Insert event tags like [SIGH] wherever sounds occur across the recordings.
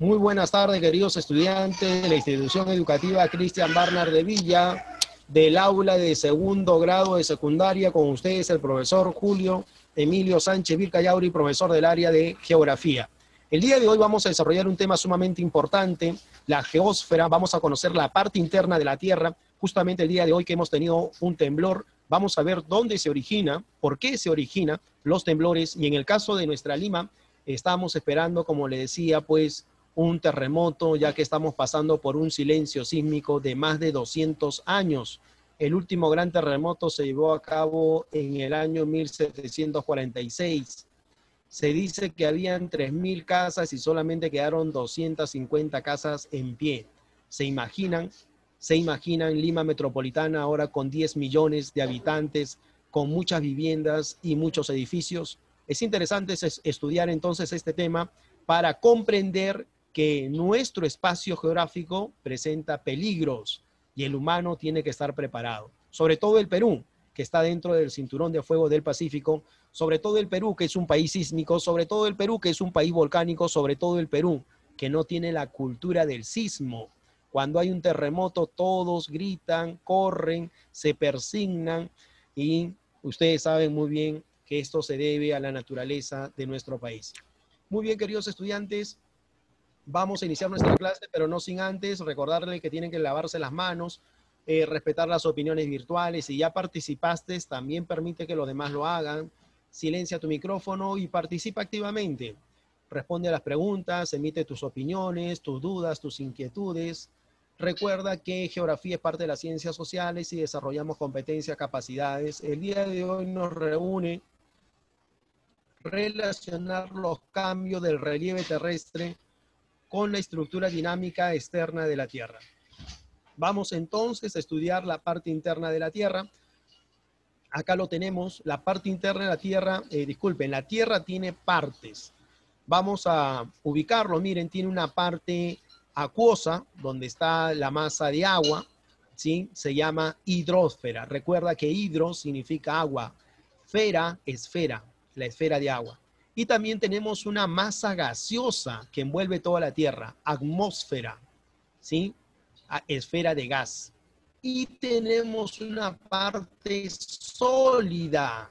Muy buenas tardes, queridos estudiantes de la institución educativa Cristian Barnard de Villa, del aula de segundo grado de secundaria, con ustedes el profesor Julio Emilio Sánchez Vircayauri, profesor del área de geografía. El día de hoy vamos a desarrollar un tema sumamente importante, la geósfera, vamos a conocer la parte interna de la Tierra, justamente el día de hoy que hemos tenido un temblor, vamos a ver dónde se origina, por qué se origina los temblores, y en el caso de nuestra Lima, estamos esperando, como le decía, pues un terremoto, ya que estamos pasando por un silencio sísmico de más de 200 años. El último gran terremoto se llevó a cabo en el año 1746. Se dice que habían 3.000 casas y solamente quedaron 250 casas en pie. ¿Se imaginan? ¿Se imaginan Lima Metropolitana ahora con 10 millones de habitantes, con muchas viviendas y muchos edificios? Es interesante estudiar entonces este tema para comprender que nuestro espacio geográfico presenta peligros y el humano tiene que estar preparado. Sobre todo el Perú, que está dentro del cinturón de fuego del Pacífico, sobre todo el Perú, que es un país sísmico, sobre todo el Perú, que es un país volcánico, sobre todo el Perú, que no tiene la cultura del sismo. Cuando hay un terremoto, todos gritan, corren, se persignan y ustedes saben muy bien que esto se debe a la naturaleza de nuestro país. Muy bien, queridos estudiantes, vamos a iniciar nuestra clase, pero no sin antes recordarle que tienen que lavarse las manos, eh, respetar las opiniones virtuales. Si ya participaste, también permite que los demás lo hagan. Silencia tu micrófono y participa activamente. Responde a las preguntas, emite tus opiniones, tus dudas, tus inquietudes. Recuerda que geografía es parte de las ciencias sociales y desarrollamos competencias, capacidades. El día de hoy nos reúne relacionar los cambios del relieve terrestre con la estructura dinámica externa de la Tierra. Vamos entonces a estudiar la parte interna de la Tierra. Acá lo tenemos, la parte interna de la Tierra, eh, disculpen, la Tierra tiene partes. Vamos a ubicarlo, miren, tiene una parte acuosa, donde está la masa de agua, ¿sí? Se llama hidrósfera. Recuerda que hidro significa agua, fera, esfera, la esfera de agua. Y también tenemos una masa gaseosa que envuelve toda la Tierra, atmósfera, ¿sí? esfera de gas. Y tenemos una parte sólida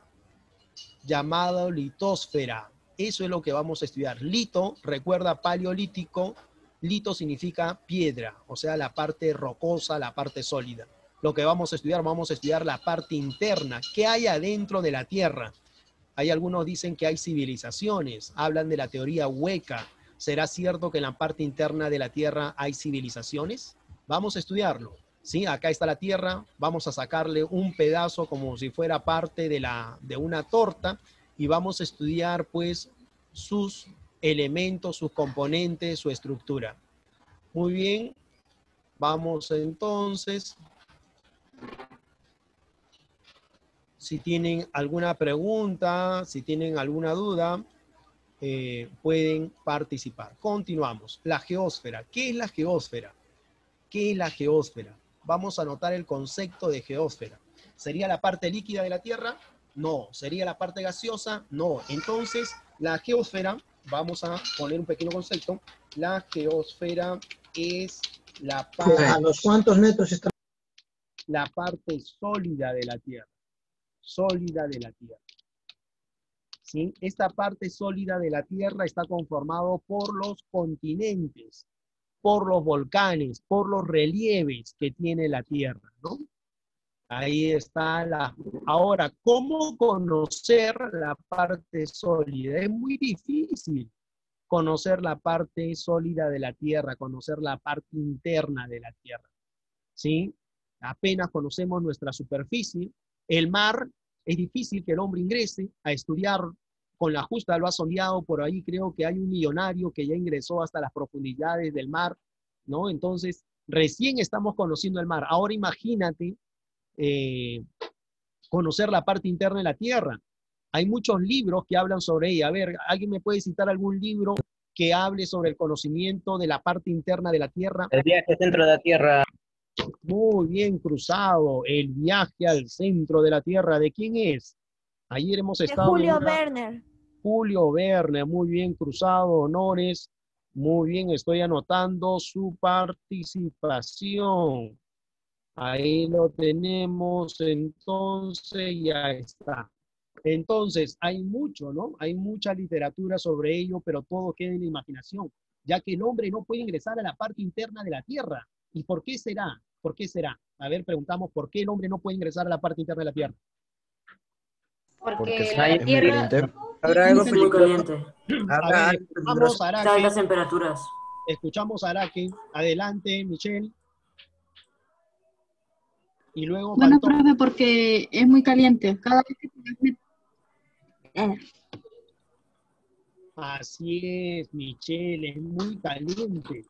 llamada litósfera. Eso es lo que vamos a estudiar. Lito, recuerda paleolítico, lito significa piedra, o sea, la parte rocosa, la parte sólida. Lo que vamos a estudiar, vamos a estudiar la parte interna, qué hay adentro de la Tierra. Hay algunos dicen que hay civilizaciones, hablan de la teoría hueca. ¿Será cierto que en la parte interna de la Tierra hay civilizaciones? Vamos a estudiarlo. Sí, acá está la Tierra, vamos a sacarle un pedazo como si fuera parte de, la, de una torta y vamos a estudiar pues sus elementos, sus componentes, su estructura. Muy bien, vamos entonces si tienen alguna pregunta, si tienen alguna duda, eh, pueden participar. Continuamos. La geósfera. ¿Qué es la geósfera? ¿Qué es la geósfera? Vamos a anotar el concepto de geósfera. ¿Sería la parte líquida de la Tierra? No. ¿Sería la parte gaseosa? No. Entonces, la geósfera, vamos a poner un pequeño concepto. La geósfera es la parte... ¿A los cuántos metros está? La parte sólida de la Tierra sólida de la Tierra. ¿Sí? Esta parte sólida de la Tierra está conformado por los continentes, por los volcanes, por los relieves que tiene la Tierra, ¿no? Ahí está la... Ahora, ¿cómo conocer la parte sólida? Es muy difícil conocer la parte sólida de la Tierra, conocer la parte interna de la Tierra. ¿Sí? Apenas conocemos nuestra superficie. El mar es difícil que el hombre ingrese a estudiar con la justa, lo ha soñado por ahí, creo que hay un millonario que ya ingresó hasta las profundidades del mar, ¿no? Entonces, recién estamos conociendo el mar. Ahora imagínate eh, conocer la parte interna de la Tierra. Hay muchos libros que hablan sobre ella. A ver, ¿alguien me puede citar algún libro que hable sobre el conocimiento de la parte interna de la Tierra? El viaje dentro de la Tierra. Muy bien cruzado. El viaje al centro de la Tierra. ¿De quién es? Ayer hemos estado. Julio Werner. Julio Verne, muy bien cruzado, honores. Muy bien, estoy anotando su participación. Ahí lo tenemos, entonces ya está. Entonces, hay mucho, ¿no? Hay mucha literatura sobre ello, pero todo queda en la imaginación, ya que el hombre no puede ingresar a la parte interna de la Tierra. ¿Y por qué será? ¿Por qué será? A ver, preguntamos, ¿por qué el hombre no puede ingresar a la parte interna de la Tierra? Porque, la Tierra... Habrá algo muy caliente. Ver, vamos, Araque. las temperaturas. Escuchamos a Araque. Adelante, Michelle. Y luego Bueno, faltó- profe, porque es muy caliente. Cada vez que te eh, Así es, Michelle, es muy caliente.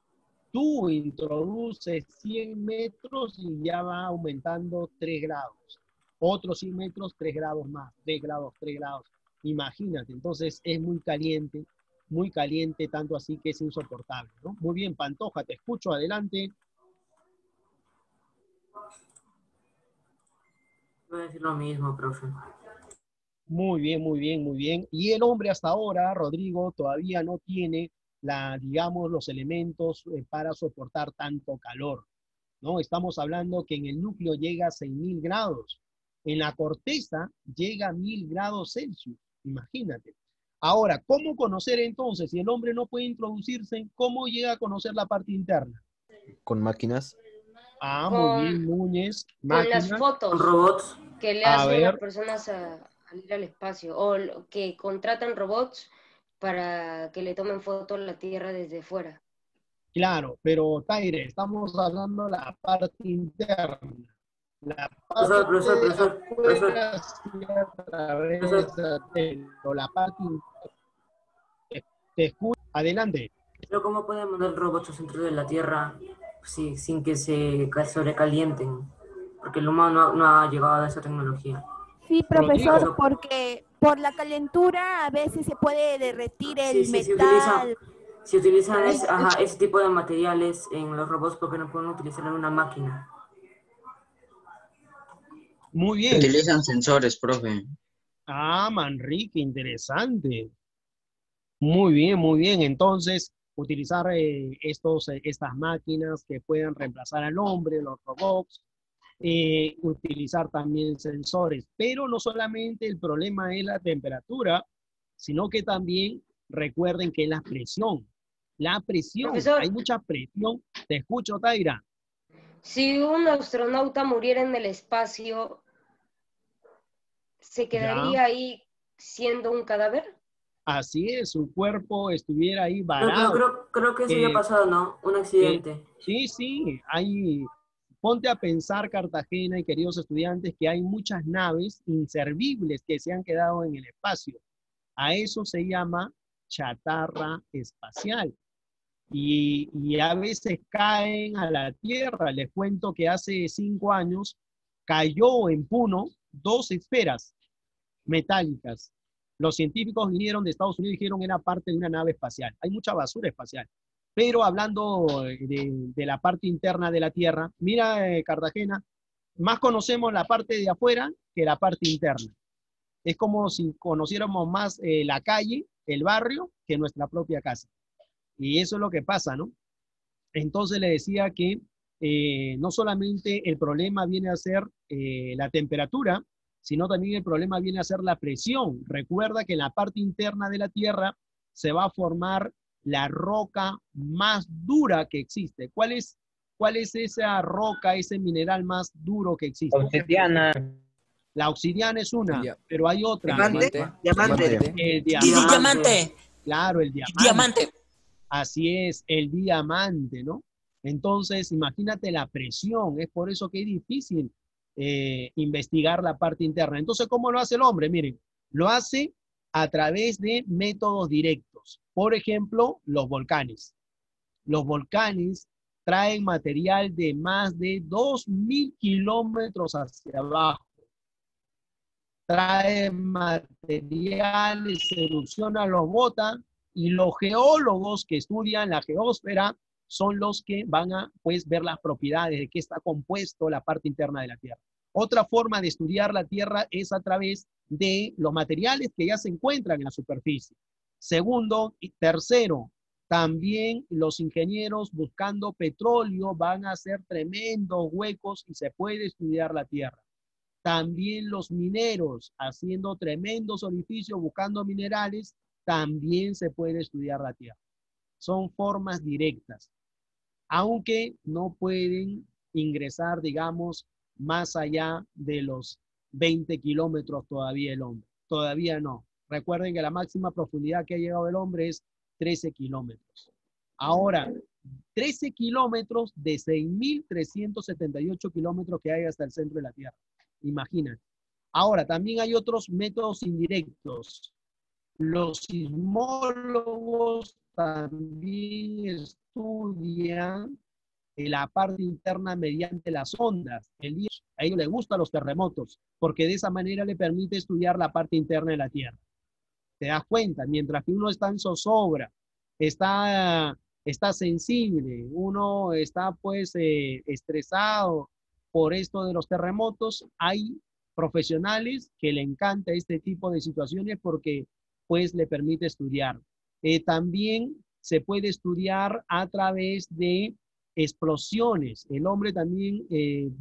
Tú introduces 100 metros y ya va aumentando 3 grados. Otros 100 metros, 3 grados más, 3 grados, 3 grados. Imagínate, entonces es muy caliente, muy caliente, tanto así que es insoportable, ¿no? Muy bien, Pantoja, te escucho, adelante. Voy a decir lo mismo, profe. Muy bien, muy bien, muy bien. Y el hombre hasta ahora, Rodrigo, todavía no tiene la, digamos, los elementos eh, para soportar tanto calor. ¿no? Estamos hablando que en el núcleo llega a 6.000 grados. En la corteza llega a 1.000 grados Celsius. Imagínate. Ahora, ¿cómo conocer entonces? Si el hombre no puede introducirse, ¿cómo llega a conocer la parte interna? Con máquinas. Ah, Con- muy bien, Núñez. Con las fotos robots. que le A hacen ver. las personas a, al ir al espacio o que contratan robots para que le tomen fotos a la Tierra desde fuera. Claro, pero Taire, estamos hablando de la parte interna. La parte Profesor, profesor, profesor, la interna. Te, escucho. Adelante. Pero ¿cómo pueden mandar robots al centro de la Tierra sí, sin que se ca- sobrecalienten? Porque el humano no, no ha llegado a esa tecnología. Sí, profesor, porque por la calentura a veces se puede derretir el Sí, sí, se metal. Si utilizan ese, ajá, ese tipo de materiales en los robots, ¿por qué no pueden utilizar en una máquina? Muy bien. Utilizan sensores, profe. Ah, Manrique, interesante. Muy bien, muy bien. Entonces, utilizar eh, estos, eh, estas máquinas que puedan reemplazar al hombre, los robots, eh, utilizar también sensores. Pero no solamente el problema es la temperatura, sino que también recuerden que es la presión. La presión, Profesor. hay mucha presión. Te escucho, Taira. Si un astronauta muriera en el espacio, ¿se quedaría ahí siendo un cadáver? Así es, su cuerpo estuviera ahí varado. creo, creo, creo que eso ya Eh, ha pasado, ¿no? Un accidente. Sí, sí, hay, ponte a pensar, Cartagena y queridos estudiantes, que hay muchas naves inservibles que se han quedado en el espacio. A eso se llama chatarra espacial. Y, a veces caen a la Tierra. Les cuento que hace cinco años cayó en Puno dos esferas metálicas. Los científicos vinieron de Estados Unidos y dijeron era parte de una nave espacial. Hay mucha basura espacial. Pero hablando eh, de, la parte interna de la Tierra, mira eh, Cartagena, más conocemos la parte de afuera que la parte interna. Es como si conociéramos más eh, la calle, el barrio, que nuestra propia casa. Y eso es lo que pasa, ¿no? Entonces le decía que eh, no solamente el problema viene a ser la temperatura, sino también el problema viene a ser la presión. Recuerda que en la parte interna de la Tierra se va a formar la roca más dura que existe. ¿Cuál es, cuál es esa roca, ese mineral más duro que existe? Obsidiana. La obsidiana es una, pero hay otra. Diamante. Diamante. El Y diamante. diamante. Claro, el diamante. Diamante. Así es, el diamante, ¿no? Entonces, imagínate la presión, es por eso que es difícil eh, investigar la parte interna. Entonces, ¿cómo lo hace el hombre? Miren, lo hace a través de métodos directos. Por ejemplo, los volcanes. Los volcanes traen material de más de 2.000 kilómetros hacia abajo. Traen materiales, se erupcionan, los botan y los geólogos que estudian la geósfera son los que van a pues, ver las propiedades de qué está compuesto la parte interna de la Tierra. Otra forma de estudiar la Tierra es a través de los materiales que ya se encuentran en la superficie. Segundo y tercero, También los ingenieros buscando petróleo van a hacer tremendos huecos y se puede estudiar la tierra. También los mineros haciendo tremendos orificios buscando minerales, también se puede estudiar la tierra. Son formas directas, aunque no pueden ingresar, digamos, más allá de los 20 kilómetros todavía el hombre. Todavía no. Recuerden que la máxima profundidad que ha llegado el hombre es 13 kilómetros. Ahora, 13 kilómetros de 6.378 kilómetros que hay hasta el centro de la Tierra. Imagínate. Ahora, también hay otros métodos indirectos. Los sismólogos también estudian la parte interna mediante las ondas. A ellos les gustan los terremotos, porque de esa manera le permite estudiar la parte interna de la Tierra. Te das cuenta, mientras que uno está en zozobra, está, está sensible, uno está pues eh, estresado por esto de los terremotos, hay profesionales que le encanta este tipo de situaciones porque pues le permite estudiar. Eh, también se puede estudiar a través de explosiones. El hombre también eh,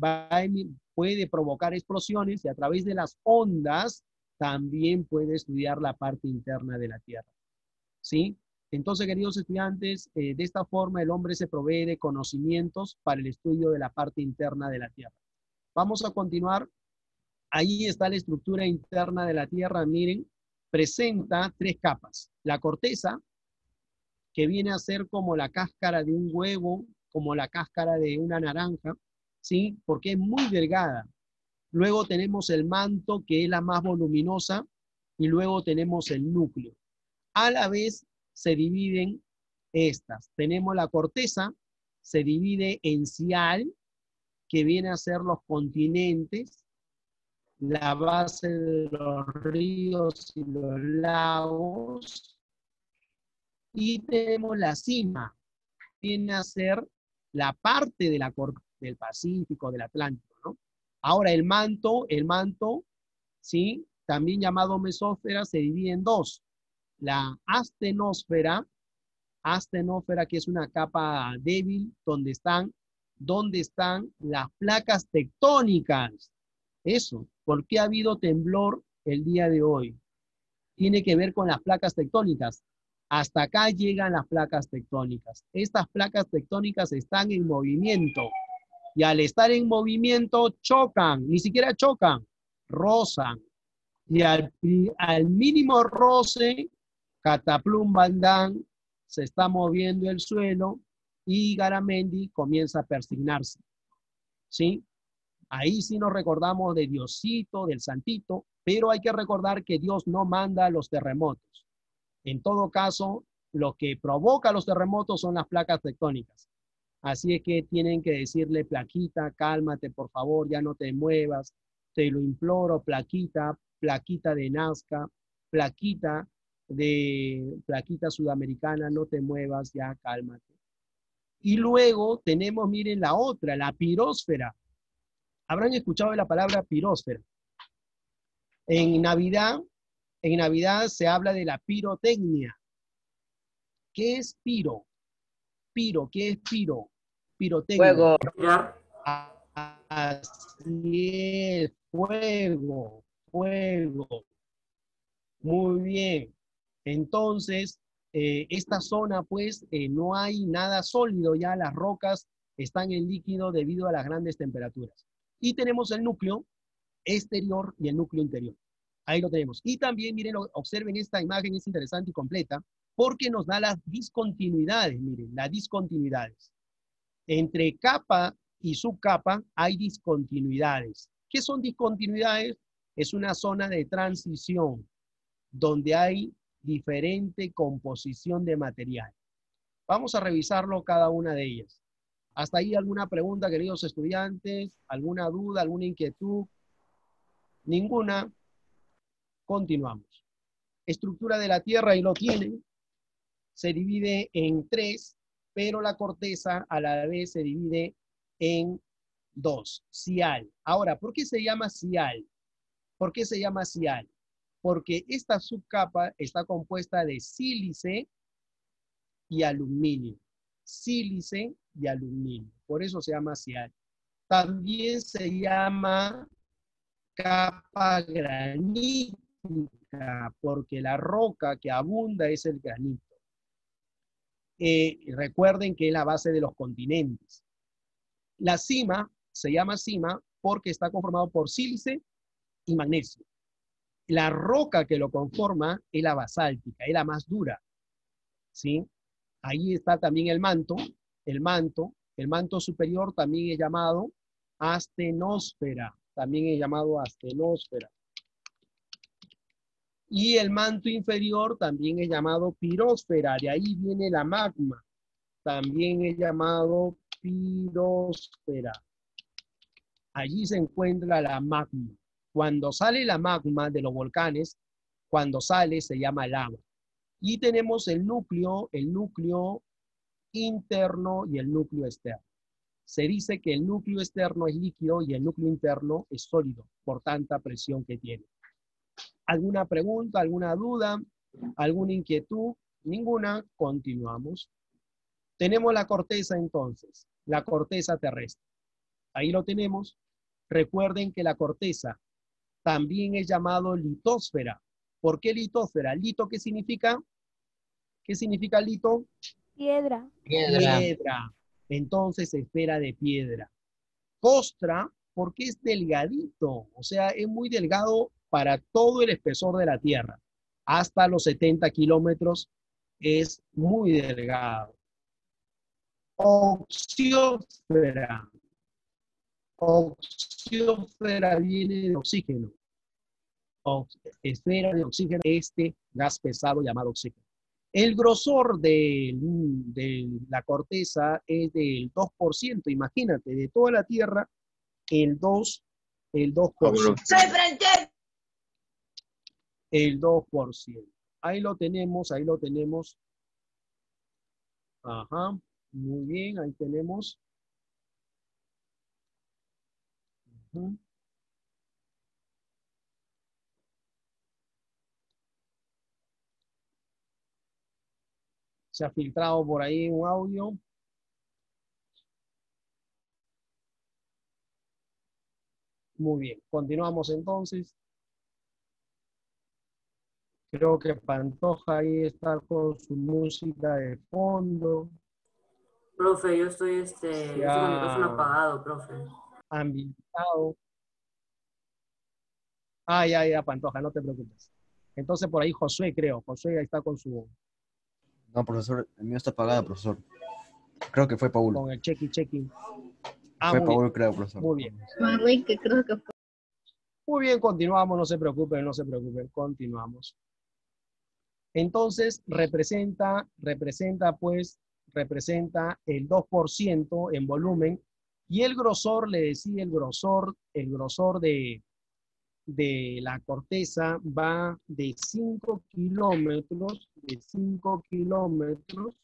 puede provocar explosiones y a través de las ondas también puede estudiar la parte interna de la Tierra. ¿Sí? Entonces, queridos estudiantes, eh, de esta forma el hombre se provee de conocimientos para el estudio de la parte interna de la Tierra. Vamos a continuar. Ahí está la estructura interna de la Tierra. Miren, presenta tres capas. La corteza, que viene a ser como la cáscara de un huevo, como la cáscara de una naranja, ¿sí? Porque es muy delgada. Luego tenemos el manto, que es la más voluminosa, y luego tenemos el núcleo. A la vez se dividen estas. Tenemos la corteza, se divide en cial, que viene a ser los continentes, la base de los ríos y los lagos, y tenemos la cima, viene a ser la parte del Pacífico, del Atlántico. Ahora el manto, el manto, ¿sí? También llamado mesósfera, se divide en dos. La astenosfera, astenósfera que es una capa débil donde están, donde están las placas tectónicas. Eso, ¿por qué ha habido temblor el día de hoy? Tiene que ver con las placas tectónicas. Hasta acá llegan las placas tectónicas. Estas placas tectónicas están en movimiento y al estar en movimiento chocan, ni siquiera chocan, rozan. Y al, mínimo roce, Cataplum Bandán se está moviendo el suelo y Garamendi comienza a persignarse. ¿Sí? Ahí sí nos recordamos de Diosito, del Santito, pero hay que recordar que Dios no manda los terremotos. En todo caso, lo que provoca los terremotos son las placas tectónicas. Así es que tienen que decirle, plaquita, cálmate, por favor, ya no te muevas. Te lo imploro, plaquita, plaquita de Nazca, plaquita de plaquita sudamericana, no te muevas, ya cálmate. Y luego tenemos, miren, la otra, la pirósfera. Habrán escuchado la palabra pirósfera. En Navidad en Navidad se habla de la pirotecnia. ¿Qué es piro? Piro, ¿qué es piro? Pirotecnia. Fuego. Así es, fuego, fuego. Muy bien. Entonces, eh, esta zona, pues, eh, no hay nada sólido, ya las rocas están en líquido debido a las grandes temperaturas. Y tenemos el núcleo exterior y el núcleo interior. Ahí lo tenemos. Y también, miren, observen esta imagen, es interesante y completa, porque nos da las discontinuidades, miren, las discontinuidades. Entre capa y subcapa hay discontinuidades. ¿Qué son discontinuidades? Es una zona de transición donde hay diferente composición de material. Vamos a revisarlo cada una de ellas. ¿Hasta ahí alguna pregunta, queridos estudiantes? ¿Alguna duda, alguna inquietud? Ninguna. Continuamos. Estructura de la Tierra, y lo tienen, se divide en tres, pero la corteza a la vez se divide en dos, cial. Ahora, ¿por qué se llama cial? ¿Por qué se llama cial? Porque esta subcapa está compuesta de sílice y aluminio. Sílice y aluminio. Por eso se llama sial. También se llama capa granítica, porque la roca que abunda es el granito. Eh, recuerden que es la base de los continentes. La cima se llama cima porque está conformado por sílice y magnesio. La roca que lo conforma es la basáltica, es la más dura. ¿Sí? Ahí está también el manto. El manto, el manto superior también es llamado astenosfera. También es llamado astenosfera. Y el manto inferior también es llamado pirósfera. De ahí viene la magma. También es llamado pirósfera. Allí se encuentra la magma. Cuando sale la magma de los volcanes, cuando sale se llama lava. Y tenemos el núcleo, el núcleo interno y el núcleo externo. Se dice que el núcleo externo es líquido y el núcleo interno es sólido por tanta presión que tiene. ¿Alguna pregunta, alguna duda, alguna inquietud? Ninguna. Continuamos. Tenemos la corteza entonces, la corteza terrestre. Ahí lo tenemos. Recuerden que la corteza también es llamado litósfera. ¿Por qué litósfera? ¿Lito qué significa? ¿Qué significa lito? Piedra. Piedra. Entonces, esfera de piedra. Costra, porque es delgadito, o sea, es muy delgado para todo el espesor de la Tierra. Hasta los 70 kilómetros es muy delgado. Oxiósfera. Oxiósfera viene de oxígeno. esfera de oxígeno, este gas pesado llamado oxígeno. El grosor de, la corteza es del 2%, imagínate, de toda la Tierra, el 2%. El 2%. El 2%. Ahí lo tenemos, ahí lo tenemos. Ajá, muy bien, ahí tenemos. Se ha filtrado por ahí un audio. Muy bien, continuamos entonces. Creo que Pantoja ahí está con su música de fondo, Profe, yo estoy, este, con el micrófono apagado, profe. ambientado. Ah, ya, ya, Pantoja, no te preocupes. Entonces por ahí Josué, creo. Josué ahí está con su, No, profesor, el mío está apagado, profesor. Creo que fue Paul. con el chequi chequi. Ah, fue muy bien, Paul, creo, profesor. muy bien. Manrique, creo que fue. Muy bien, continuamos, no se preocupen, no se preocupen, continuamos. Entonces, representa, representa pues, representa el 2% en volumen y el grosor, le decía, el grosor, el grosor de, de la corteza va de 5 kilómetros, de 5 kilómetros,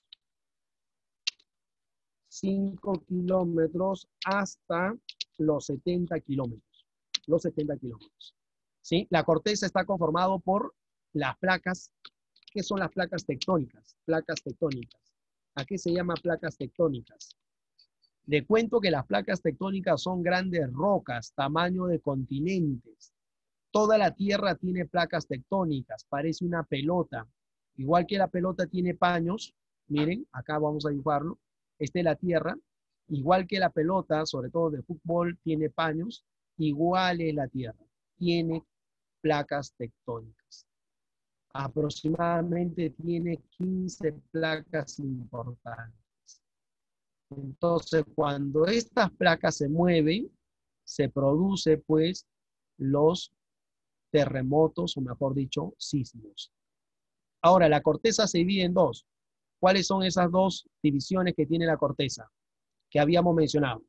5 kilómetros hasta los 70 kilómetros, los 70 kilómetros. ¿sí? La corteza está conformado por las placas. ¿Qué son las placas tectónicas? Placas tectónicas. ¿A qué se llama placas tectónicas? Le cuento que las placas tectónicas son grandes rocas, tamaño de continentes. Toda la Tierra tiene placas tectónicas, parece una pelota. Igual que la pelota tiene paños, miren, acá vamos a dibujarlo. Esta es la Tierra. Igual que la pelota, sobre todo de fútbol, tiene paños, igual es la Tierra. Tiene placas tectónicas. Aproximadamente tiene 15 placas importantes. Entonces, cuando estas placas se mueven, se produce pues los terremotos, o mejor dicho, sismos. Ahora, la corteza se divide en dos. ¿Cuáles son esas dos divisiones que tiene la corteza que habíamos mencionado?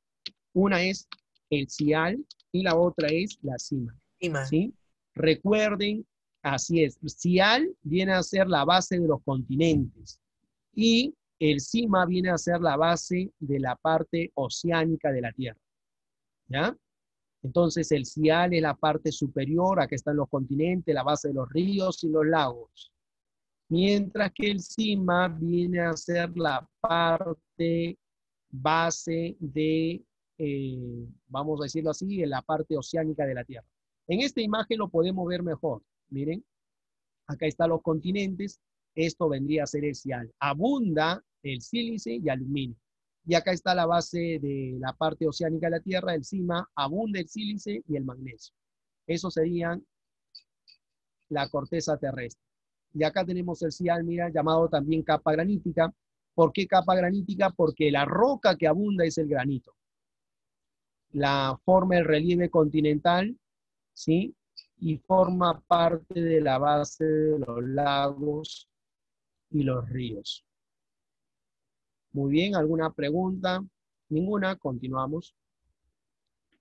Una es el cial y la otra es la cima. ¿sí? Recuerden, así es, cial viene a ser la base de los continentes y el cima viene a ser la base de la parte oceánica de la Tierra. ¿Ya? Entonces el cial es la parte superior, acá están los continentes, la base de los ríos y los lagos. mientras que el cima viene a ser la parte base de, eh, vamos a decirlo así, la parte oceánica de la Tierra. En esta imagen lo podemos ver mejor. Miren, acá están los continentes. Esto vendría a ser el cial. Abunda el sílice y aluminio. Y acá está la base de la parte oceánica de la Tierra, el cima, abunda el sílice y el magnesio. Eso serían la corteza terrestre. Y acá tenemos el cial, mira, llamado también capa granítica. ¿Por qué capa granítica? Porque la roca que abunda es el granito. La forma el relieve continental, ¿sí? Y forma parte de la base de los lagos y los ríos. Muy bien, ¿alguna pregunta? Ninguna, continuamos.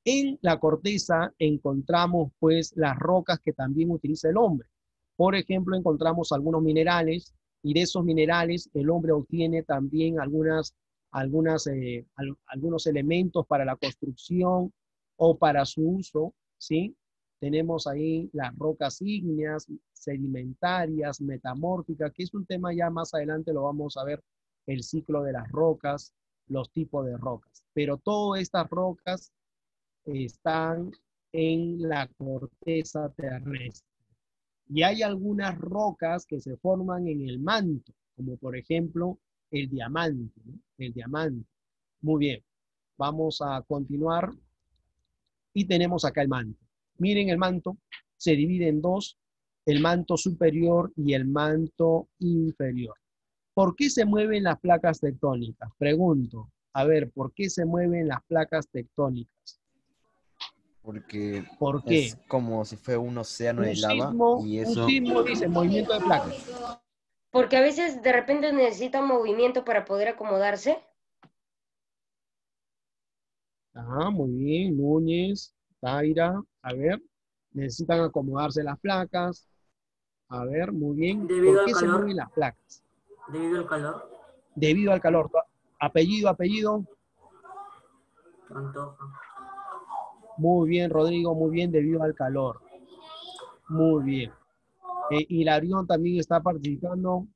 En la corteza encontramos pues las rocas que también utiliza el hombre. Por ejemplo, encontramos algunos minerales y de esos minerales el hombre obtiene también algunas, algunas, eh, algunos elementos para la construcción o para su uso, ¿sí? Tenemos ahí las rocas ígneas, sedimentarias, metamórficas, que es un tema ya más adelante lo vamos a ver, el ciclo de las rocas, los tipos de rocas. Pero todas estas rocas están en la corteza terrestre. Y hay algunas rocas que se forman en el manto, como por ejemplo el diamante, el diamante. Muy bien, vamos a continuar. Y tenemos acá el manto. Miren el manto, se divide en dos, el manto superior y el manto inferior. ¿Por qué se mueven las placas tectónicas? Pregunto. A ver, ¿por qué se mueven las placas tectónicas? Porque ¿Por qué? es como si fuera un océano Un de lava sismo, y un sismo dice movimiento de placas. Porque a veces de repente necesitan movimiento para poder acomodarse. Ah, muy bien, Núñez, Taira, a ver, necesitan acomodarse las placas. A ver, muy bien. Debido ¿Por al qué se mueven las placas? Debido al calor, Debido al calor. Apellido, apellido. Pantoja. Muy bien, Rodrigo, muy bien, debido al calor. Muy bien. Eh, Hilarión también está participando.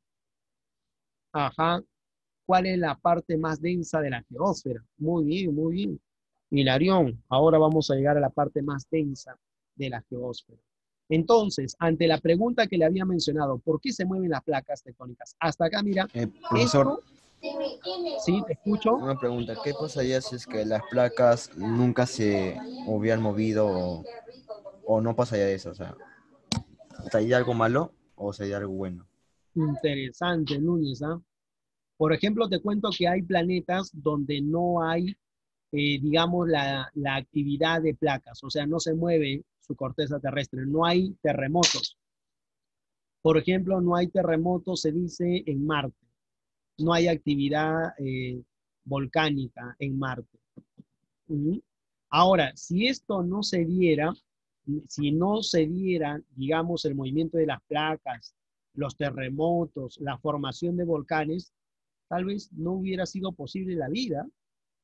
Ajá. ¿Cuál es la parte más densa de la geósfera? Muy bien, muy bien. Hilarión, ahora vamos a llegar a la parte más densa de la geósfera. Entonces, ante la pregunta que le había mencionado, ¿por qué se mueven las placas tectónicas? Hasta acá, mira, Eh, profesor, esto, sí, te escucho. una pregunta, ¿qué pasaría si es que las placas nunca se hubieran movido o, o no pasaría eso? O sea, ¿estaría algo malo o sería algo bueno? Interesante, Núñez. ¿ah? Por ejemplo, te cuento que hay planetas donde no hay, eh, digamos, la, la actividad de placas, o sea, no se mueve su corteza terrestre, no hay terremotos. Por ejemplo, no hay terremotos, se dice, en Marte. No hay actividad eh, volcánica en Marte. Ahora, si esto no se diera, si no se diera, digamos, el movimiento de las placas, los terremotos, la formación de volcanes, tal vez no hubiera sido posible la vida,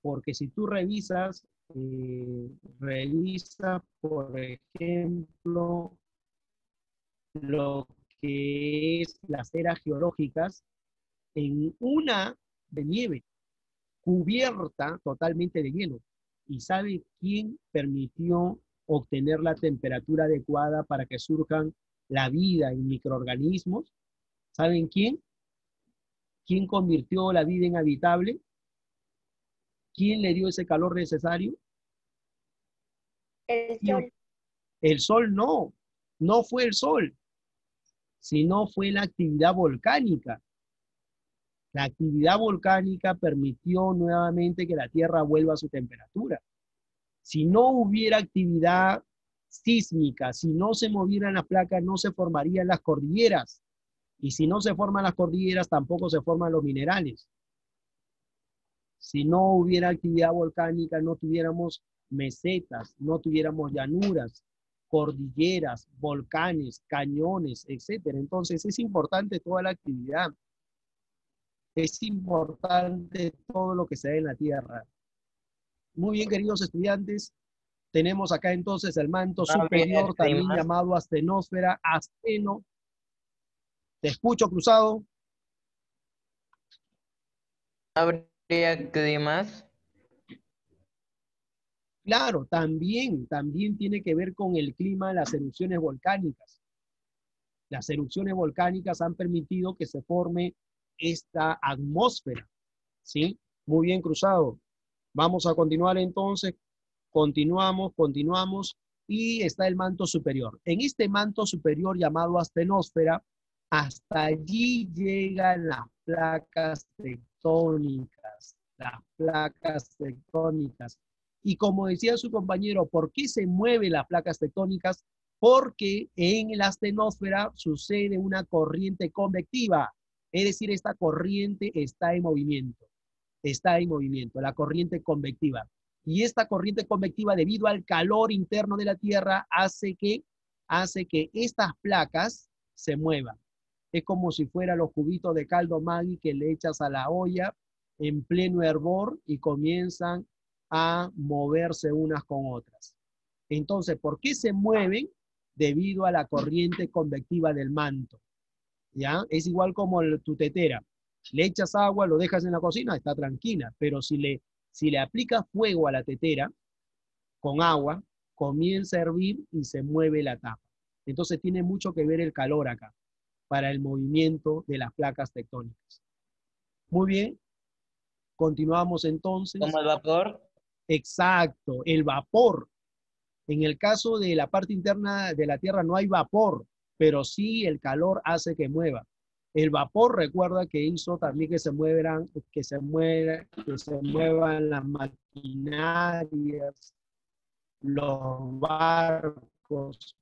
porque si tú revisas, eh, revisa, por ejemplo, lo que es las eras geológicas, en una de nieve, cubierta totalmente de hielo. ¿Y sabe quién permitió obtener la temperatura adecuada para que surjan la vida en microorganismos? ¿Saben quién? ¿Quién convirtió la vida en habitable? ¿Quién le dio ese calor necesario? El sol. El sol no, no fue el sol, sino fue la actividad volcánica. La actividad volcánica permitió nuevamente que la Tierra vuelva a su temperatura. Si no hubiera actividad sísmica, si no se movieran las placas, no se formarían las cordilleras. Y si no se forman las cordilleras, tampoco se forman los minerales. Si no hubiera actividad volcánica, no tuviéramos mesetas, no tuviéramos llanuras, cordilleras, volcanes, cañones, etcétera. Entonces es importante toda la actividad. Es importante todo lo que se da en la Tierra. Muy bien, queridos estudiantes. Tenemos acá entonces el manto superior, este también más. llamado astenosfera, asteno. Te escucho, Cruzado. ¿Habría que más? Claro, también, también tiene que ver con el clima las erupciones volcánicas. Las erupciones volcánicas han permitido que se forme esta atmósfera, ¿sí? Muy bien cruzado. Vamos a continuar entonces. Continuamos, continuamos. Y está el manto superior. En este manto superior llamado astenosfera, hasta allí llegan las placas tectónicas, las placas tectónicas. Y como decía su compañero, ¿por qué se mueven las placas tectónicas? Porque en la astenosfera sucede una corriente convectiva, es decir, esta corriente está en movimiento, está en movimiento, la corriente convectiva. Y esta corriente convectiva, debido al calor interno de la Tierra, hace que, hace que estas placas se muevan. Es como si fuera los cubitos de caldo Maggi que le echas a la olla en pleno hervor y comienzan a moverse unas con otras. Entonces, ¿por qué se mueven? Debido a la corriente convectiva del manto. ¿Ya? Es igual como tu tetera. Le echas agua, lo dejas en la cocina, está tranquila, pero si le, si le aplicas fuego a la tetera con agua, comienza a hervir y se mueve la tapa. Entonces tiene mucho que ver el calor acá para el movimiento de las placas tectónicas. Muy bien, continuamos entonces. ¿Como el vapor? Exacto, el vapor. En el caso de la parte interna de la Tierra no hay vapor, pero sí el calor hace que mueva. El vapor recuerda que hizo también que se muevan, que se mueva, que se muevan las maquinarias, los barcos.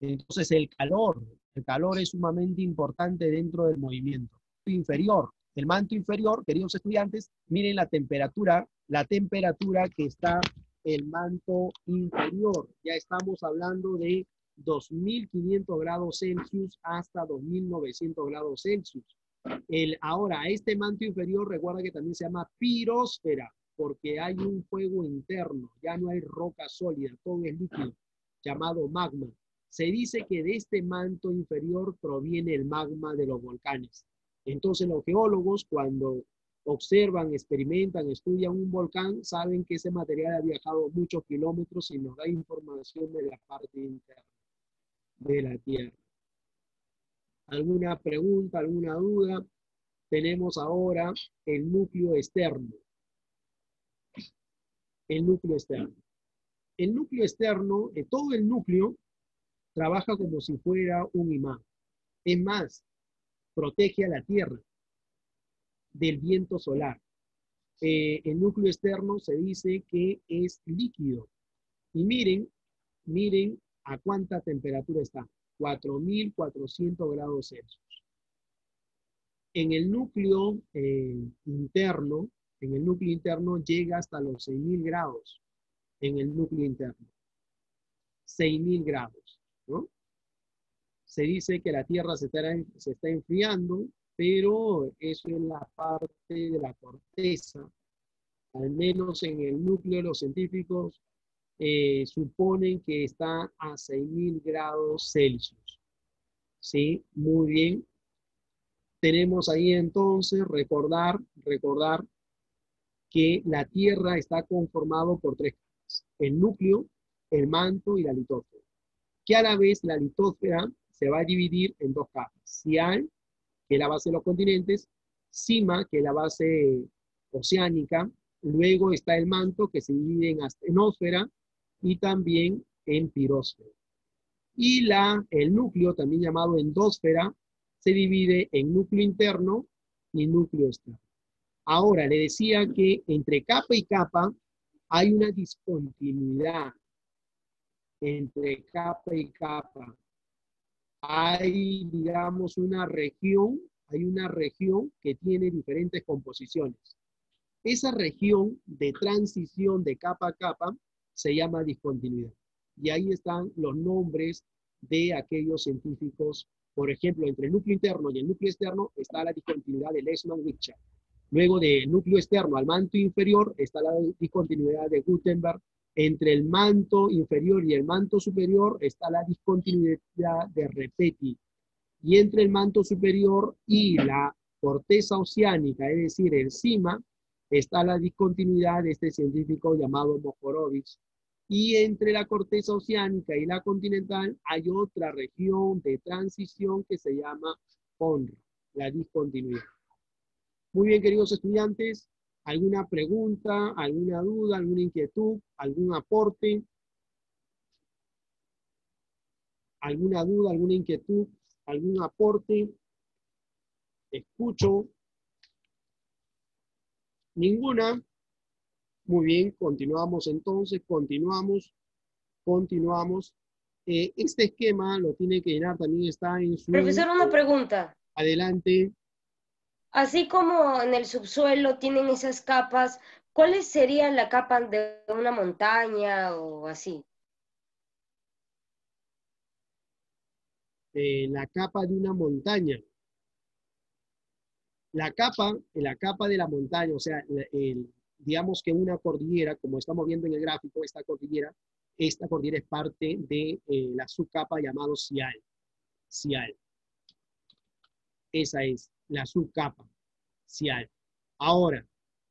Entonces el calor, el calor es sumamente importante dentro del movimiento. Inferior, el manto inferior, queridos estudiantes, miren la temperatura, la temperatura que está el manto inferior. Ya estamos hablando de 2.500 grados Celsius hasta 2.900 grados Celsius. El, ahora, este manto inferior, recuerda que también se llama pirósfera, porque hay un fuego interno, ya no hay roca sólida, todo es líquido, llamado magma. Se dice que de este manto inferior proviene el magma de los volcanes. Entonces los geólogos cuando observan, experimentan, estudian un volcán, saben que ese material ha viajado muchos kilómetros y nos da información de la parte interna de la Tierra. ¿Alguna pregunta, alguna duda? Tenemos ahora el núcleo externo. El núcleo externo. El núcleo externo, eh, todo el núcleo trabaja como si fuera un imán. Es más, protege a la Tierra del viento solar. Eh, el núcleo externo se dice que es líquido. Y miren, miren a cuánta temperatura está. 4.400 grados Celsius. En el núcleo eh, interno, en el núcleo interno llega hasta los 6.000 grados. En el núcleo interno. 6.000 grados. ¿no? Se dice que la Tierra se está, enfriando, pero eso es la parte de la corteza. Al menos en el núcleo los científicos eh, suponen que está a 6.000 grados Celsius. ¿Sí? Muy bien. Tenemos ahí entonces recordar, recordar que la Tierra está conformado por tres capas. El núcleo, el manto y la litósfera. Que a la vez la litósfera se va a dividir en dos capas. Cial, que es la base de los continentes, Cima, que es la base oceánica, luego está el manto, que se divide en astenosfera y también en pirósfera. Y la, el núcleo, también llamado endósfera, se divide en núcleo interno y núcleo externo. Ahora, le decía que entre capa y capa hay una discontinuidad entre capa y capa hay, digamos, una región, hay una región que tiene diferentes composiciones. Esa región de transición de capa a capa se llama discontinuidad. Y ahí están los nombres de aquellos científicos. Por ejemplo, entre el núcleo interno y el núcleo externo está la discontinuidad de Leishman-Wichat. Luego del núcleo externo al manto inferior está la discontinuidad de Gutenberg entre el manto inferior y el manto superior está la discontinuidad de Repeti. Y entre el manto superior y la corteza oceánica, es decir, el cima, está la discontinuidad de este científico llamado Mohorovich. Y entre la corteza oceánica y la continental hay otra región de transición que se llama honra, la discontinuidad. Muy bien, queridos estudiantes, ¿alguna pregunta, alguna duda, alguna inquietud, algún aporte? ¿Alguna duda, alguna inquietud, algún aporte? Escucho. Ninguna. Muy bien, continuamos entonces, continuamos, continuamos. Eh, este esquema lo tiene que llenar, también está en su... Profesor, una pregunta. Adelante. Así como en el subsuelo tienen esas capas, ¿cuáles serían la capa de una montaña o así? Eh, la capa de una montaña. La capa, la capa de la montaña, o sea, el- digamos que una cordillera, como estamos viendo en el gráfico, esta cordillera, esta cordillera es parte de eh, la subcapa llamado Cial. Cial. Esa es la subcapa. Ahora,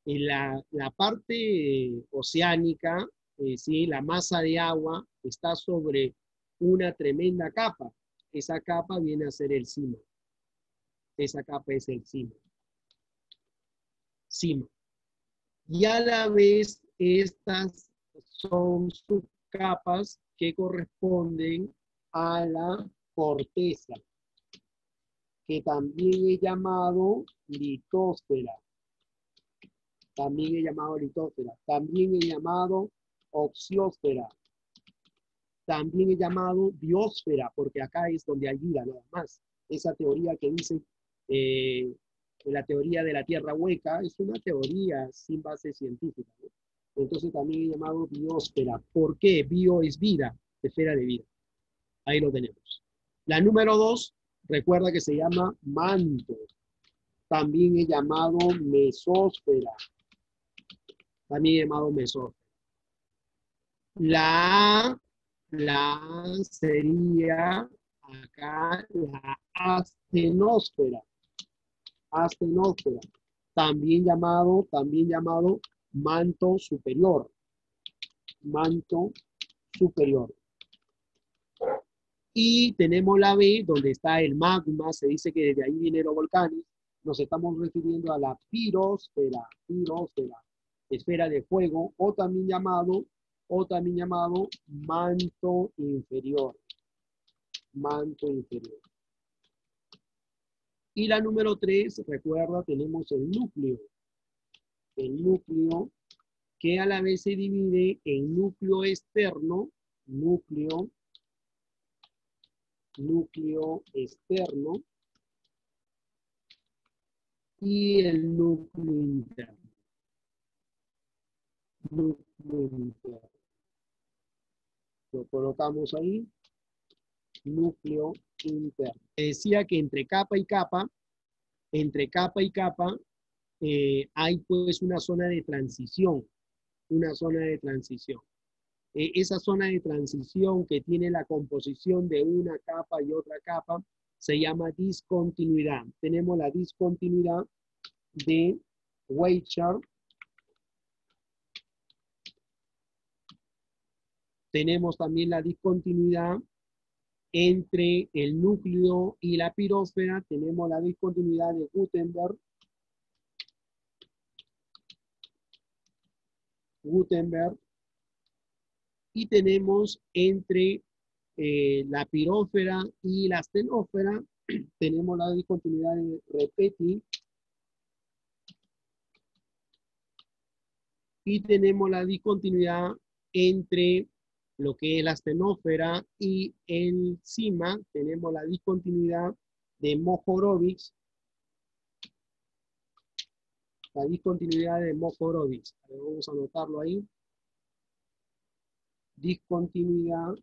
en la, la parte eh, oceánica, eh, la masa de agua está sobre una tremenda capa. Esa capa viene a ser el cima. Esa capa es el cima. Cima. Y a la vez, estas son subcapas que corresponden a la corteza, que también he llamado litósfera. También he llamado litósfera. También he llamado oxiósfera. También he llamado biosfera, porque acá es donde hay vida nada más. Esa teoría que dice eh, la teoría de la tierra hueca es una teoría sin base científica. Entonces también he llamado biosfera. ¿Por qué? Bio es vida, esfera de vida. Ahí lo tenemos. La número dos, recuerda que se llama manto. También he llamado mesósfera. También he llamado mesósfera. La la sería acá la astenosfera. Astenosfera. También llamado, también llamado manto superior. Manto superior. Y tenemos la B, donde está el magma, se dice que desde ahí los volcanes. Nos estamos refiriendo a la pirosfera, pirosfera, esfera de fuego, o también llamado, o también llamado manto inferior. Manto inferior. Y la número tres, recuerda, tenemos el núcleo. El núcleo que a la vez se divide en núcleo externo, núcleo, núcleo externo y el núcleo interno. Núcleo interno. Lo colocamos ahí. Núcleo interno. Decía que entre capa y capa, entre capa y capa, eh, hay pues una zona de transición, una zona de transición. Eh, esa zona de transición que tiene la composición de una capa y otra capa se llama discontinuidad. Tenemos la discontinuidad de Weichert. Tenemos también la discontinuidad entre el núcleo y la pirósfera. Tenemos la discontinuidad de Gutenberg. Gutenberg. Y tenemos entre eh, la pirósfera y la astenósfera, [CLEARS THROAT] tenemos la discontinuidad de Repeti. Y tenemos la discontinuidad entre lo que es la astenósfera y encima tenemos la discontinuidad de Mohorovich. La discontinuidad de ver, Vamos a anotarlo ahí discontinuidad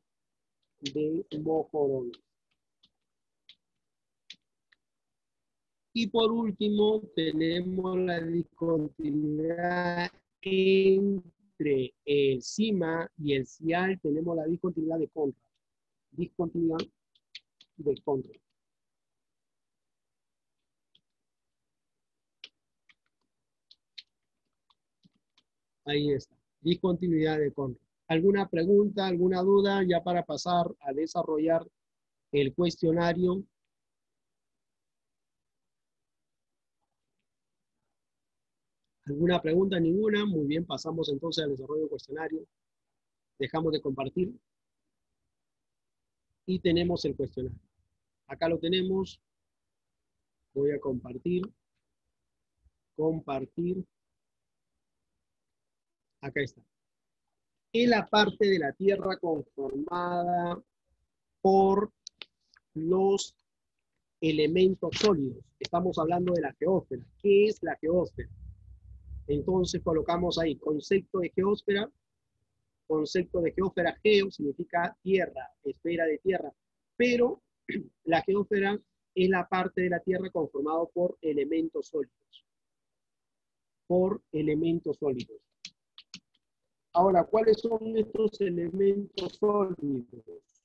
de bojodones. Y por último, tenemos la discontinuidad entre el CIMA y el CIAL. Tenemos la discontinuidad de contra. Discontinuidad de contra. Ahí está. Discontinuidad de contra. ¿Alguna pregunta, alguna duda ya para pasar a desarrollar el cuestionario? ¿Alguna pregunta? Ninguna. Muy bien, pasamos entonces al desarrollo del cuestionario. Dejamos de compartir. Y tenemos el cuestionario. Acá lo tenemos. Voy a compartir. Compartir. Acá está. Es la parte de la Tierra conformada por los elementos sólidos. Estamos hablando de la geósfera. ¿Qué es la geósfera? Entonces colocamos ahí concepto de geósfera. Concepto de geósfera, geo significa tierra, esfera de tierra. Pero [CLEARS THROAT] la geósfera es la parte de la Tierra conformado por elementos sólidos. Por elementos sólidos. Ahora, ¿cuáles son estos elementos sólidos?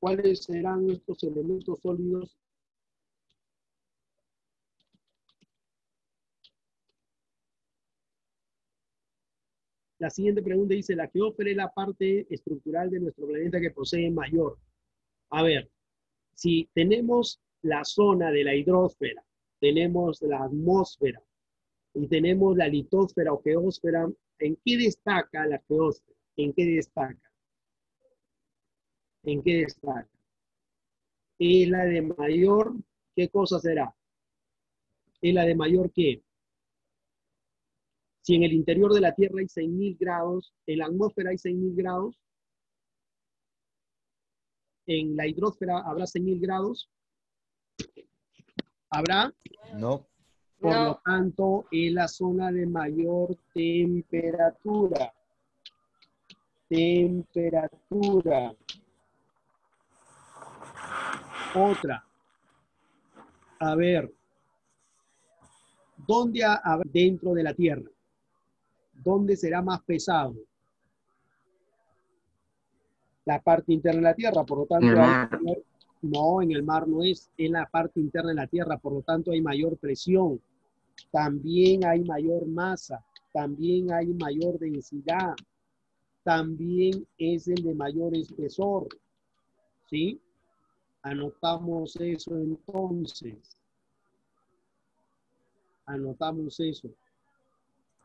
¿Cuáles serán estos elementos sólidos? La siguiente pregunta dice, la geósfera es la parte estructural de nuestro planeta que posee mayor. A ver, si tenemos la zona de la hidrósfera, tenemos la atmósfera y tenemos la litósfera o geósfera, ¿en qué destaca la geósfera? ¿En qué destaca? ¿En qué destaca? Es la de mayor, ¿qué cosa será? Es la de mayor qué? Si en el interior de la Tierra hay 6.000 grados, en la atmósfera hay 6.000 grados, en la hidrósfera habrá 6.000 grados, habrá, No. Por No. lo tanto, es la zona de mayor temperatura. Temperatura. Otra. A ver. ¿Dónde dentro de la Tierra? ¿Dónde será más pesado? La parte interna de la Tierra, por lo tanto, hay no, en el mar no es, en la parte interna de la Tierra, por lo tanto hay mayor presión, también hay mayor masa, también hay mayor densidad, también es el de mayor espesor, ¿sí? Anotamos eso entonces. Anotamos eso.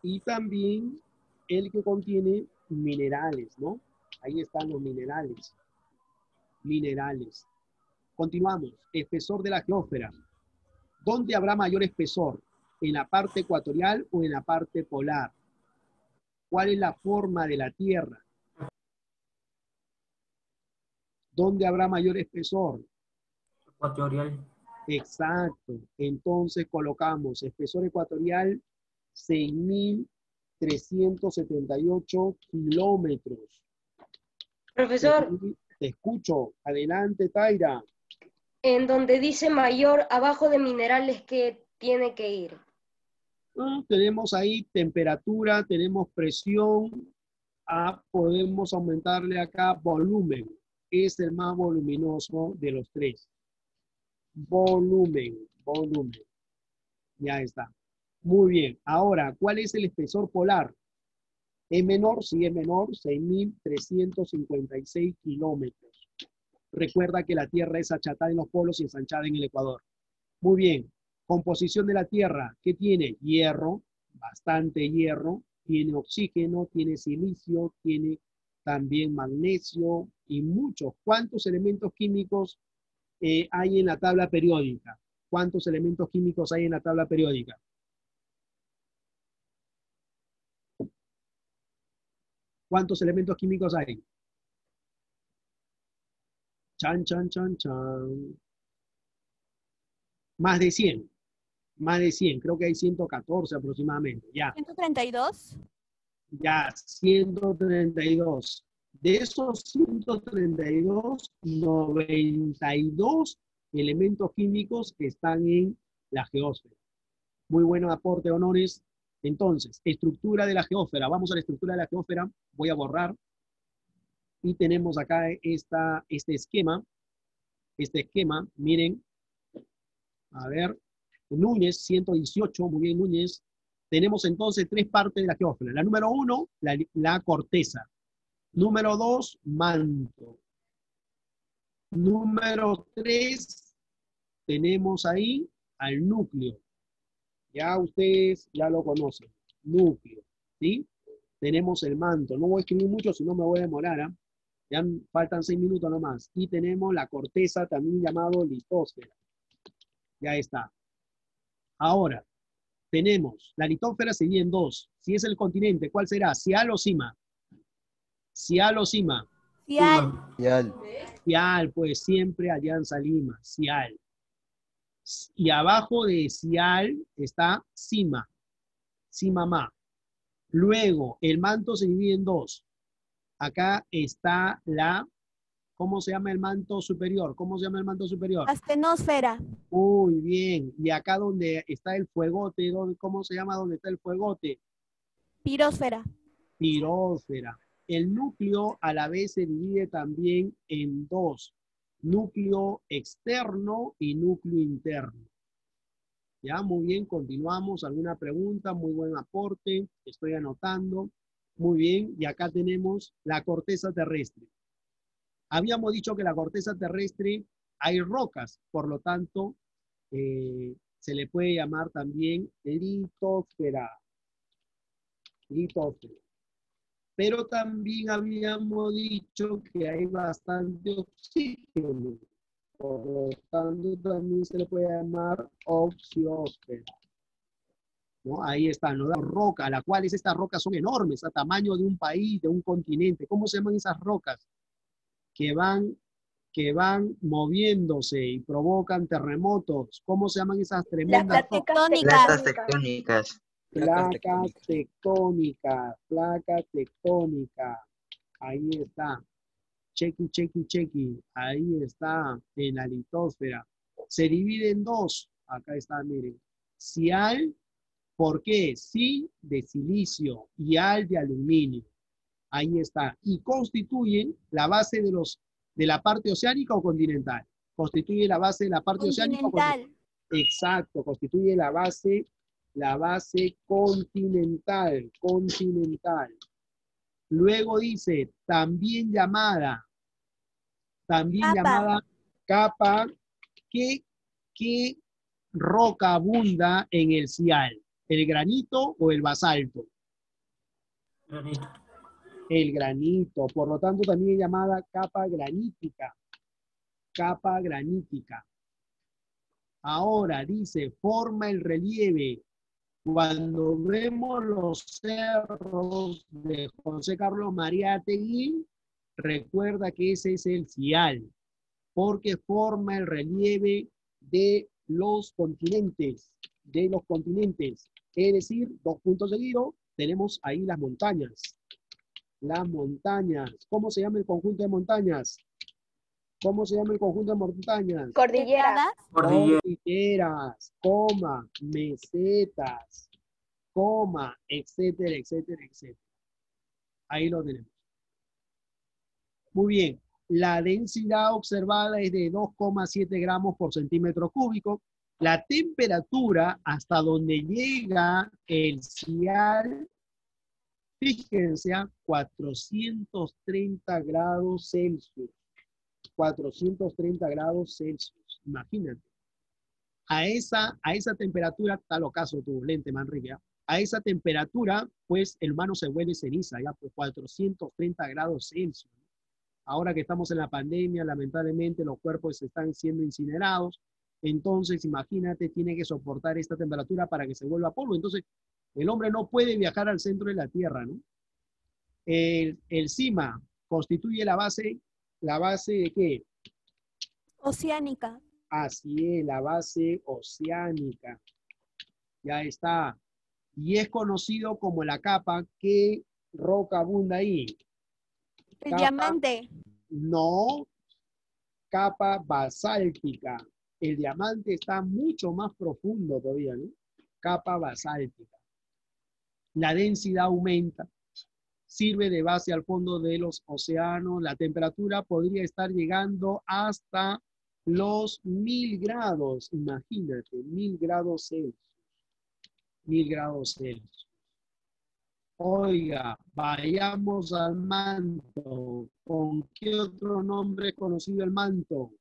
Y también el que contiene minerales, ¿no? Ahí están los minerales. Minerales. Continuamos. Espesor de la geósfera. ¿Dónde habrá mayor espesor? ¿En la parte ecuatorial o en la parte polar? ¿Cuál es la forma de la Tierra? ¿Dónde habrá mayor espesor? Ecuatorial. Exacto. Entonces colocamos espesor ecuatorial 6.378 kilómetros. Profesor, Te escucho. Adelante, Taira. en donde dice mayor, abajo de minerales, ¿qué tiene que ir? Tenemos ahí temperatura, tenemos presión. Ah, podemos aumentarle acá volumen. Es el más voluminoso de los tres. Volumen, volumen. Ya está. Muy bien. Ahora, ¿cuál es el espesor polar? ¿Es menor? Sí, es menor. 6.356 kilómetros. Recuerda que la Tierra es achatada en los polos y ensanchada en el Ecuador. Muy bien. Composición de la Tierra. ¿Qué tiene? Hierro, bastante hierro. Tiene oxígeno, tiene silicio, tiene también magnesio y muchos. ¿Cuántos elementos químicos eh, hay en la tabla periódica? ¿Cuántos elementos químicos hay en la tabla periódica? ¿Cuántos elementos químicos hay? Chan, chan, chan, chan. Más de 100. Más de 100. Creo que hay 114 aproximadamente. Ya, 132. ya, 132. De esos 132, 92 elementos químicos están en la geósfera. Muy buen aporte, honores. Entonces, estructura de la geósfera. Vamos a la estructura de la geósfera. Voy a borrar. Y tenemos acá esta, este esquema. Este esquema, miren. A ver. Núñez, 118, muy bien Núñez. Tenemos entonces tres partes de la geófera. La número uno, la, la corteza. Número dos, manto. Número tres, tenemos ahí al núcleo. Ya ustedes ya lo conocen. Núcleo. ¿Sí? Tenemos el manto. No voy a escribir mucho, si no me voy a demorar. ¿ah? Ya faltan seis minutos nomás. Y tenemos la corteza, también llamado litósfera. Ya está. Ahora, tenemos la litósfera se divide en dos. Si es el continente, ¿cuál será? ¿Cial o cima? Cial o cima. Cial. Cial. Cial, pues siempre Alianza Lima, Cial. Y abajo de Cial está Cima, Cimamá. Luego, el manto se divide en dos. Acá está la, ¿cómo se llama el manto superior? ¿Cómo se llama el manto superior? Astenosfera. Muy bien. Y acá donde está el fuegote, ¿dónde- ¿cómo se llama donde está el fuegote? Pirósfera. Pirósfera. El núcleo a la vez se divide también en dos, núcleo externo y núcleo interno. Ya, muy bien, continuamos. ¿Alguna pregunta? Muy buen aporte. Estoy anotando. Muy bien, y acá tenemos la corteza terrestre. Habíamos dicho que la corteza terrestre hay rocas, por lo tanto, eh, se le puede llamar también litosfera. Litosfera. Pero también habíamos dicho que hay bastante oxígeno. Por lo tanto, también se le puede llamar oxiósfera. ¿No? Ahí está, ¿no? La roca, la cual estas rocas son enormes, a tamaño de un país, de un continente. ¿Cómo se llaman esas rocas? Que van, que van moviéndose y provocan terremotos. ¿Cómo se llaman esas tremendas rocas? Tectónicas. Placas tectónicas. Placas tectónicas, placas tectónicas. Ahí está. Chequi, chequi, chequi. Ahí está en la litosfera. Se divide en dos. Acá está, miren. Cial, ¿por qué? Si de silicio y al de aluminio. Ahí está. Y constituyen la base de los de la parte oceánica o continental. Constituye la base de la parte oceánica o continental. Continental. Exacto, constituye la base, la base continental, continental. Luego dice, también llamada, también Capa. llamada capa, ¿qué, qué roca abunda en el cial? ¿El granito o el basalto? Granito. El granito, por lo tanto también llamada capa granítica, capa granítica. Ahora dice, forma el relieve. Cuando vemos los cerros de José Carlos Mariátegui, recuerda que ese es el cial, porque forma el relieve de los continentes, de los continentes. Es decir, dos puntos seguidos, tenemos ahí las montañas. Las montañas. ¿Cómo se llama el conjunto de montañas? ¿Cómo se llama el conjunto de montañas? Cordillera. Cordillera. Cordilleras, coma, mesetas, coma, etcétera, etcétera, etcétera. Ahí lo tenemos. Muy bien. La densidad observada es de 2,7 gramos por centímetro cúbico. La temperatura hasta donde llega el cial, fíjense, a 430 grados Celsius. 430 grados Celsius. Imagínate. A esa, a esa temperatura, tal ocaso tu lente, Manrique, ¿ah? a esa temperatura, pues el humano se vuelve ceniza, ya por 430 grados Celsius. Ahora que estamos en la pandemia, lamentablemente los cuerpos están siendo incinerados. Entonces, imagínate, tiene que soportar esta temperatura para que se vuelva polvo. Entonces, el hombre no puede viajar al centro de la Tierra, ¿no? El, el cima constituye la base, la base de qué? Oceánica. Así es, la base oceánica. Ya está. Y es conocido como la capa que roca abunda ahí. El Capa. diamante. No, capa basáltica. El diamante está mucho más profundo todavía, ¿no? Capa basáltica. La densidad aumenta. Sirve de base al fondo de los océanos. La temperatura podría estar llegando hasta los mil grados, imagínate, mil grados Celsius. Mil grados Celsius. Oiga, vayamos al manto. ¿Con qué otro nombre es conocido el manto?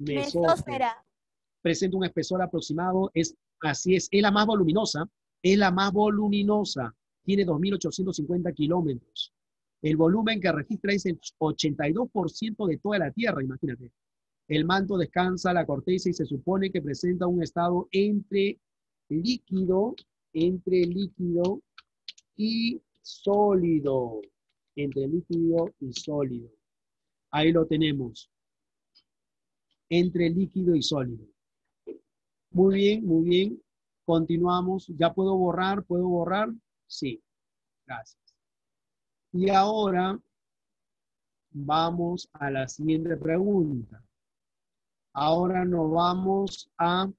Mesósfera. Presenta un espesor aproximado, es, así es, es la más voluminosa, es la más voluminosa, tiene 2.850 kilómetros. El volumen que registra es el 82% de toda la Tierra, imagínate. El manto descansa la corteza y se supone que presenta un estado entre líquido, entre líquido y sólido. Entre líquido y sólido. Ahí lo tenemos. Entre líquido y sólido. Muy bien, muy bien. Continuamos. ¿Ya puedo borrar? ¿Puedo borrar? Sí. Gracias. Y ahora vamos a la siguiente pregunta. Ahora nos vamos a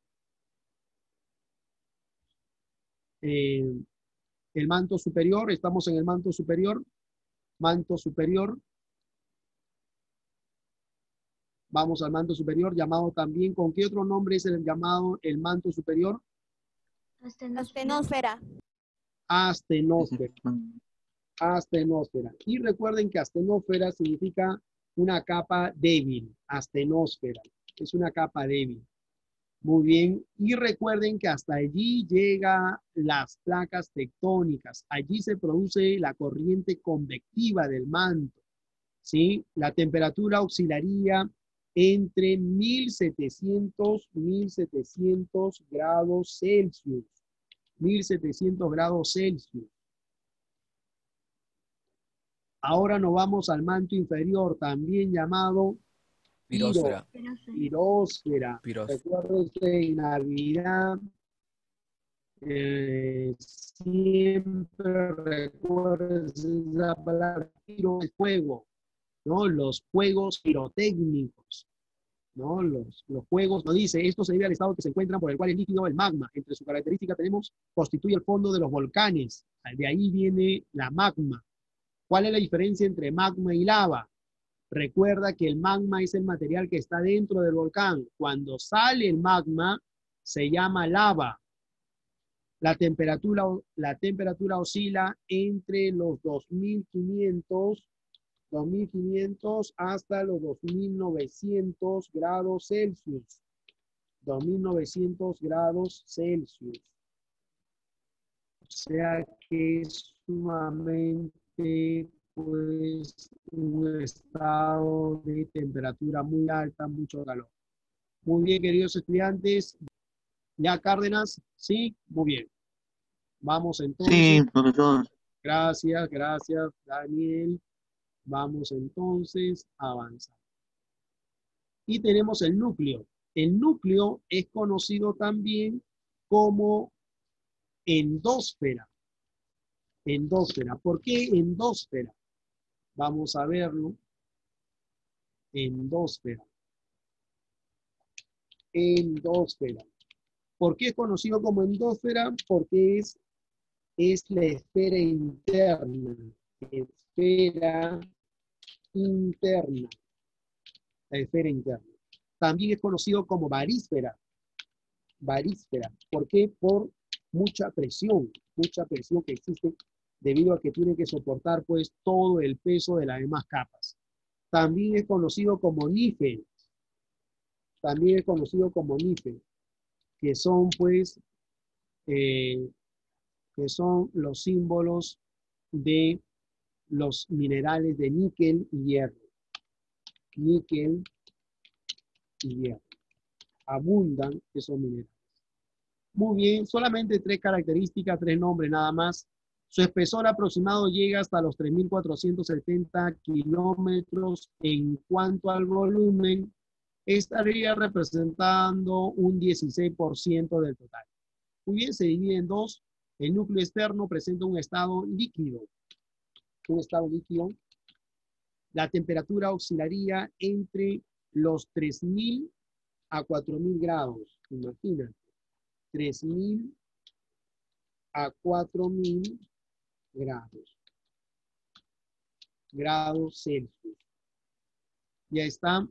eh, el manto superior. Estamos en el manto superior. Manto superior. Vamos al manto superior, llamado también, ¿con qué otro nombre es el llamado el manto superior? Astenosfera. Astenósfera. [LAUGHS] Astenósfera. Y recuerden que astenósfera significa una capa débil. Astenósfera. Es una capa débil. Muy bien. Y recuerden que hasta allí llega las placas tectónicas. Allí se produce la corriente convectiva del manto. ¿Sí? La temperatura oscilaría entre 1700 1700 grados Celsius. 1700 grados Celsius. Ahora nos vamos al manto inferior, también llamado pirosfera. Pirosfera. Recuerden que en Navidad eh, siempre recuerden la palabra piro, el fuego, ¿no? Los fuegos pirotécnicos, ¿no? Los, los fuegos, nos dice, esto se debe al estado que se encuentran por el cual el líquido, el magma, entre su característica tenemos, constituye el fondo de los volcanes. De ahí viene la magma. ¿Cuál es la diferencia entre magma y lava? Recuerda que el magma es el material que está dentro del volcán. Cuando sale el magma, se llama lava. La temperatura, la temperatura oscila entre los 2500, 2500 hasta los 2900 grados Celsius. 2900 grados Celsius. O sea que es sumamente pues un estado de temperatura muy alta, mucho calor. Muy bien, queridos estudiantes. ¿Ya Cárdenas? Sí, muy bien. Vamos entonces. Sí, profesor. Gracias, gracias, Daniel. Vamos entonces a avanzar. Y tenemos el núcleo. El núcleo es conocido también como endósfera. Endósfera. ¿Por qué endósfera? Vamos a verlo. Endósfera. Endósfera. ¿Por qué es conocido como endósfera? Porque es, es la esfera interna. Esfera interna. La esfera interna. También es conocido como varísfera. Varísfera. ¿Por qué? Por mucha presión, mucha presión que existe debido a que tiene que soportar pues todo el peso de las demás capas. También es conocido como nífer. También es conocido como nífer, que son pues, eh, que son los símbolos de los minerales de níquel y hierro. Níquel y hierro. Abundan esos minerales. Muy bien, solamente tres características, tres nombres nada más. Su espesor aproximado llega hasta los 3.470 kilómetros. En cuanto al volumen, estaría representando un 16% del total. Muy bien, se divide en dos. El núcleo externo presenta un estado líquido. Un estado líquido. La temperatura oscilaría entre los 3.000 a 4.000 grados. Imagínate. 3.000 a 4.000 grados. Grados Celsius. Ya está.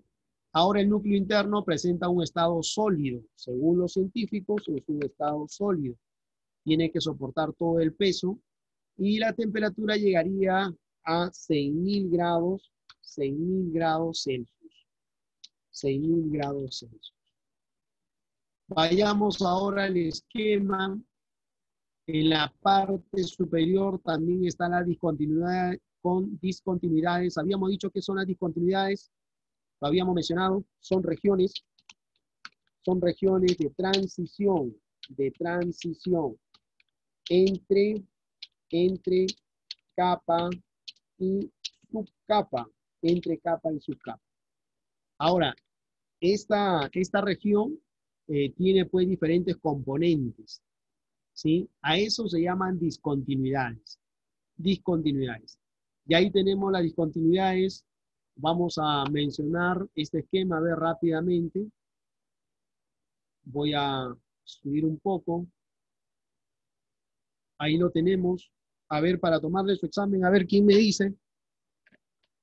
Ahora el núcleo interno presenta un estado sólido. Según los científicos, es un estado sólido. Tiene que soportar todo el peso y la temperatura llegaría a 6.000 grados, 6.000 grados Celsius. 6.000 grados Celsius. Vayamos ahora al esquema. En la parte superior también está la discontinuidad con discontinuidades. Habíamos dicho que son las discontinuidades, lo habíamos mencionado, son regiones, son regiones de transición, de transición entre, entre capa y subcapa, entre capa y subcapa. Ahora, esta, esta región eh, tiene pues diferentes componentes, ¿sí? A eso se llaman discontinuidades, discontinuidades. Y ahí tenemos las discontinuidades, vamos a mencionar este esquema, a ver rápidamente. Voy a subir un poco. Ahí lo tenemos. A ver, para tomarle su examen, a ver quién me dice.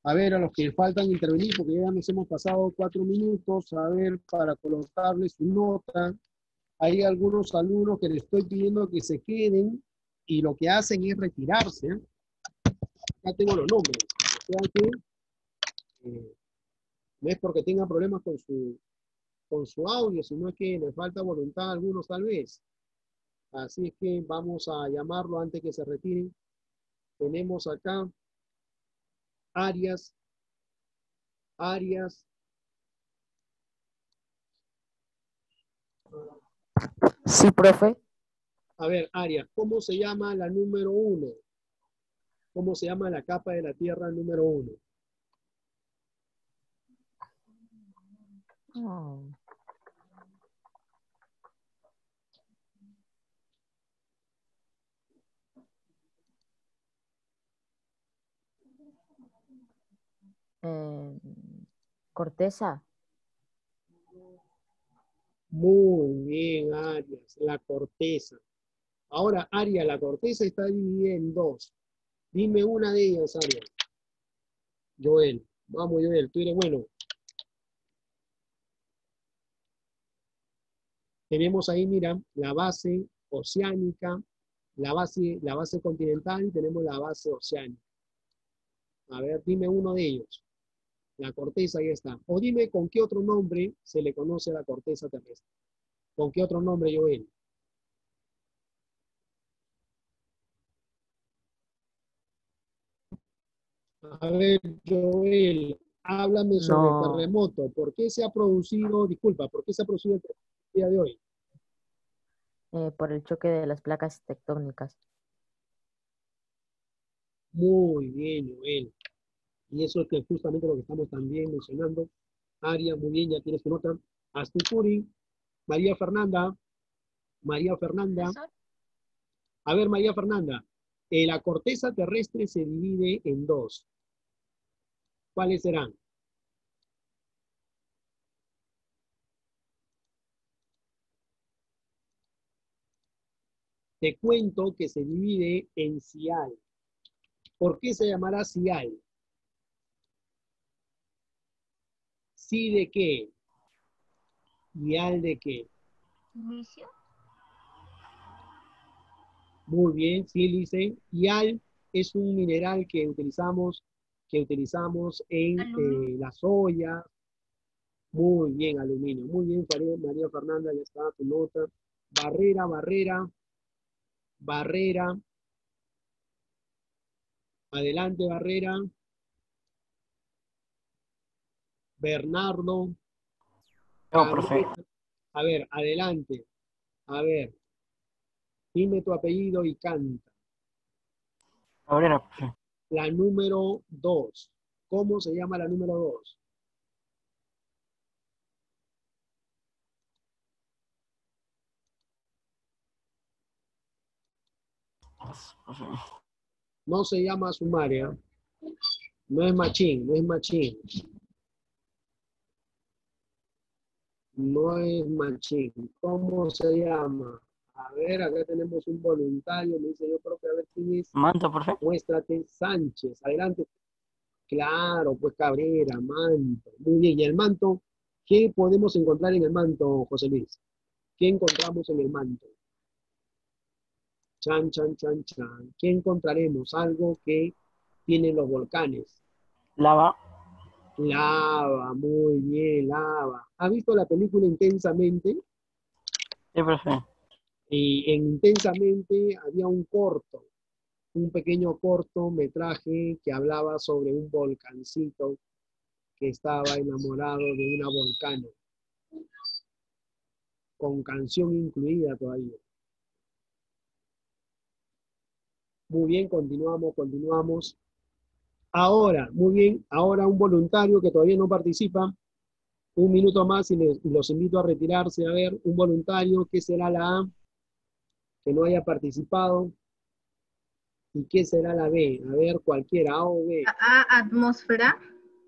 A ver, a los que faltan intervenir, porque ya nos hemos pasado cuatro minutos, a ver, para colocarle su nota. Hay algunos alumnos que les estoy pidiendo que se queden y lo que hacen es retirarse. Acá tengo los nombres. O sea que, eh, no es porque tengan problemas con su, con su audio, sino es que les falta voluntad a algunos tal vez. Así es que vamos a llamarlo antes que se retiren. Tenemos acá Arias, Arias. Sí, profe. A ver, Arias, ¿cómo se llama la número uno? ¿Cómo se llama la capa de la Tierra número uno? Mm, eh, corteza. Muy bien, Arias, la corteza. Ahora, Arias, la corteza está dividida en dos. Dime una de ellas, Arias. Joel, vamos, Joel, tú eres bueno. Tenemos ahí, mira, la base oceánica, la base, la base continental y tenemos la base oceánica. A ver, dime uno de ellos. La corteza ahí está. O dime con qué otro nombre se le conoce a la corteza terrestre. ¿Con qué otro nombre, Joel? A ver, Joel, háblame sobre el terremoto. ¿Por qué se ha producido, disculpa, por qué se ha producido el terremoto el día de hoy? eh, por el choque de las placas tectónicas. Muy bien, Joel. Y eso es que justamente lo que estamos también mencionando. Aria, muy bien, ya tienes tu nota. Astupuri, María Fernanda, María Fernanda. A ver, María Fernanda, eh, la corteza terrestre se divide en dos. ¿Cuáles serán? Te cuento que se divide en cial. ¿Por qué se llamará cial? ¿Sí de qué? ¿Y al de qué? Muy bien, sílice. Y al es un mineral que utilizamos, que utilizamos en eh, las ollas. Muy bien, aluminio. Muy bien, María María Fernanda, ya está tu nota. Barrera, barrera, barrera. Adelante, barrera. Bernardo. No, profe. A ver, adelante. A ver. Dime tu apellido y canta. Cabrera, profe. La número dos. ¿Cómo se llama la número dos? No se llama sumaria. No es machín, no es machín. No es machín. ¿Cómo se llama? A ver, acá tenemos un voluntario. Me dice, yo creo que a ver quién es. Manta, profe. Muéstrate, Sánchez. Adelante. Claro, pues Cabrera, manto. Muy bien. ¿Y el manto? ¿Qué podemos encontrar en el manto, José Luis? ¿Qué encontramos en el manto? Chan, chan, chan, chan. ¿Qué encontraremos? Algo que tienen los volcanes. Lava. Lava, muy bien, lava. ¿Ha visto la película Intensamente? Sí, profe. Y en Intensamente había un corto, un pequeño cortometraje que hablaba sobre un volcancito que estaba enamorado de una volcano, con canción incluida todavía. Muy bien, continuamos, continuamos. Ahora, muy bien, ahora un voluntario que todavía no participa, un minuto más y les- los invito a retirarse. A ver, un voluntario, ¿qué será la A? Que no haya participado. ¿Y qué será la B? A ver, cualquiera, A o B. A, atmósfera.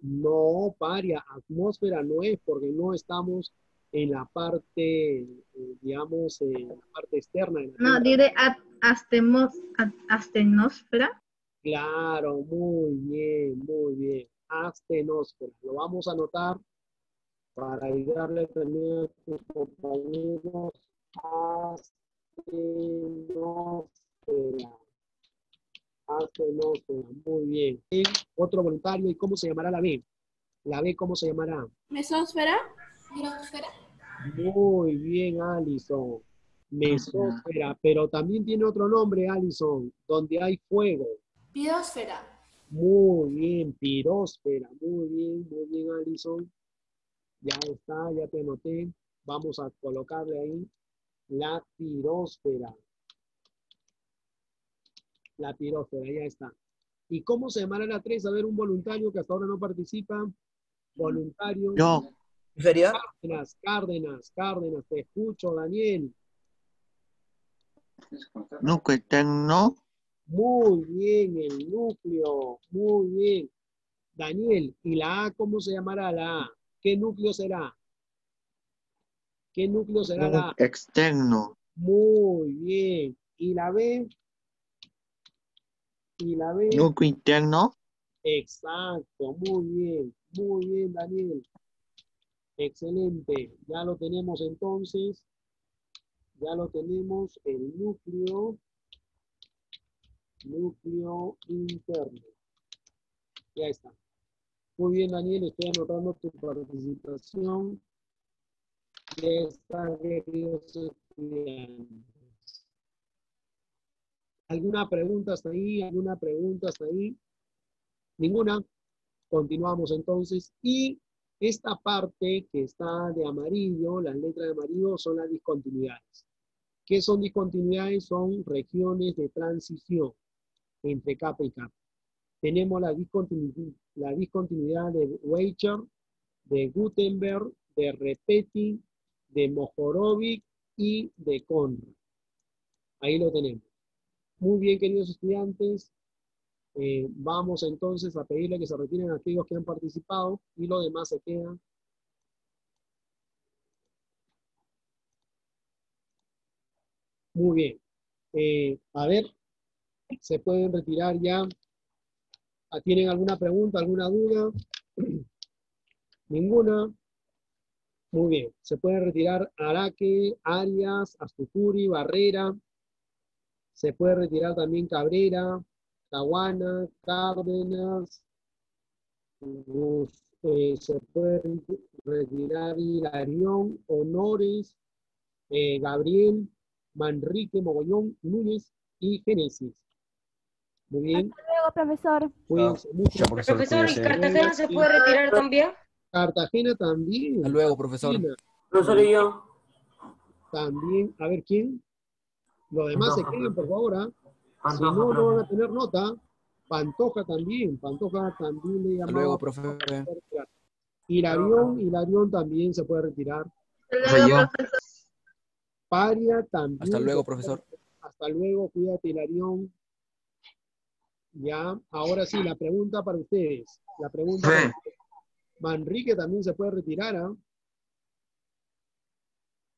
No, paria, atmósfera no es porque no estamos en la parte, eh, digamos, en la parte externa. la No, diré at- astemos- at- astenosfera. Claro, muy bien, muy bien. Astenosfera. Lo vamos a anotar para ayudarle también a tus compañeros. Astenosfera. Astenosfera. Muy bien. Y Otro voluntario. ¿Y cómo se llamará la B? La B, ¿cómo se llamará? Mesósfera. Muy bien, Alison. Mesósfera, pero también tiene otro nombre, Alison, donde hay fuego. Biosfera. Muy bien, pirósfera. Muy bien, muy bien, Alison. Ya está, ya te anoté. Vamos a colocarle ahí la pirósfera. La pirósfera, ya está. ¿Y cómo se llamará la 3? A ver, un voluntario que hasta ahora no participa. Voluntario. Yo. ¿Sería? Cárdenas, Cárdenas, Cárdenas, te escucho, Daniel. Núcleo tecno. Muy bien, el núcleo, muy bien. Daniel, ¿y la A cómo se llamará la A? ¿Qué núcleo será? ¿Qué núcleo será la A? Externo. Muy bien. ¿Y la B? ¿Y la B? Núcleo interno. Exacto, muy bien, muy bien, Daniel. Excelente, ya lo tenemos entonces. Ya lo tenemos, el núcleo, núcleo interno. Ya está. Muy bien, Daniel, estoy anotando tu participación. Ya está, queridos estudiantes. ¿Alguna pregunta hasta ahí? ¿Alguna pregunta hasta ahí? Ninguna. Continuamos entonces. Y esta parte que está de amarillo, las letras de amarillo, son las discontinuidades. ¿Qué son discontinuidades? Son regiones de transición entre capa y capa. Tenemos la, discontinu- la discontinuidad de Weicher, de Gutenberg, de Repetti, de Mojorovic y de Conrad. Ahí lo tenemos. Muy bien, queridos estudiantes. Eh, vamos entonces a pedirle que se retiren aquellos que han participado y los demás se quedan. Muy bien. Eh, a ver, se pueden retirar ya. Ah, ¿Tienen alguna pregunta, alguna duda? [CLEARS THROAT] Ninguna. Muy bien. Se pueden retirar Araque, Arias, Astucuri, Barrera. Se puede retirar también Cabrera, Caguana, Cárdenas, eh, se puede retirar Hilarión, Honores, eh, Gabriel, Manrique, Mogollón, Núñez y Génesis. Muy bien, Luego, profesor. cuídense mucho. Profesor, ¿y Cartagena se puede retirar también? Cartagena también. Hasta luego, profesor. Profesor y yo. También, a ver quién. Los demás se quedan, por favor. ¿ah? Si no, no van a tener nota. Pantoja también. Pantoja también le Hasta llamaba. luego, profe. Hilarión, Hilarión también se puede retirar. Soy yo. Paria también. Hasta luego, profesor. Hasta luego, cuídate, Hilarión. Ya, ahora sí, la pregunta para ustedes. La pregunta para ustedes. Manrique también se puede retirar, ¿ah?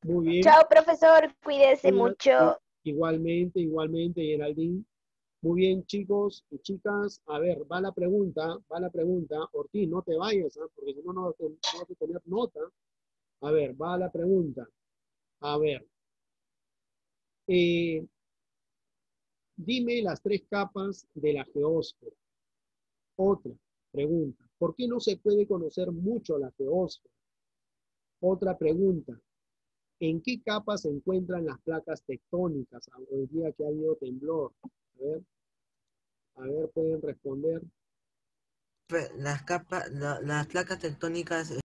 Muy bien. Chao, profesor. Cuídese mucho. Igualmente, igualmente, Geraldine. Muy bien, chicos y chicas. A ver, va la pregunta, va la pregunta. Ortiz, no te vayas, ¿ah? porque si no, no vas a no vas a tener nota. A ver, va la pregunta. A ver. Eh, dime las tres capas de la geósfera. Otra pregunta. ¿Por qué no se puede conocer mucho la geósfera? Otra pregunta. ¿En qué capa se encuentran las placas tectónicas hoy día que ha habido temblor? A ver, a ver, pueden responder. Pe- Las capas, la- las placas tectónicas